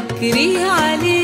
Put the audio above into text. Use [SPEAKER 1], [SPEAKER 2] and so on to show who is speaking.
[SPEAKER 1] فكري عليه